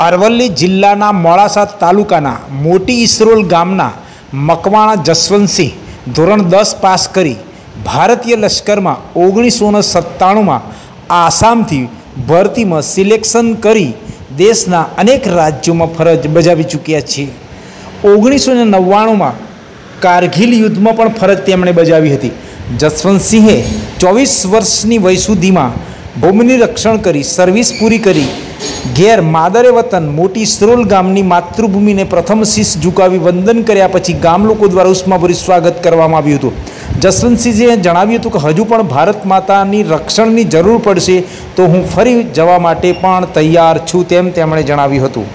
અરવલ્લી જિલ્લાના મોડાસા તાલુકાના મોટી ઈસરોલ ગામના મકવાણા જસવંતસિંહ ધોરણ દસ પાસ કરી ભારતીય લશ્કરમાં ઓગણીસો ને સત્તાણુંમાં આસામથી ભરતીમાં સિલેક્શન કરી દેશના અનેક રાજ્યોમાં ફરજ બજાવી ચૂક્યા છે ઓગણીસો ને નવ્વાણુંમાં કારગિલ યુદ્ધમાં પણ ફરજ તેમણે બજાવી હતી જસવંતસિંહે ચોવીસ વર્ષની વય સુધીમાં ભૂમિનું રક્ષણ કરી સર્વિસ પૂરી કરી ઘેર માદરે વતન મોટી સરોલ ગામની માતૃભૂમિને પ્રથમ શીશ ઝુકાવી વંદન કર્યા પછી ગામ લોકો દ્વારા ઉષ્માભરી સ્વાગત કરવામાં આવ્યું હતું. જસવંતસિંહજીએ જણાવ્યું હતું કે હજુ પણ ભારત માતાની રક્ષણની જરૂર પડશે તો હું ફરી જવા માટે પણ તૈયાર છું તેમ તેમણે જણાવ્યું હતું.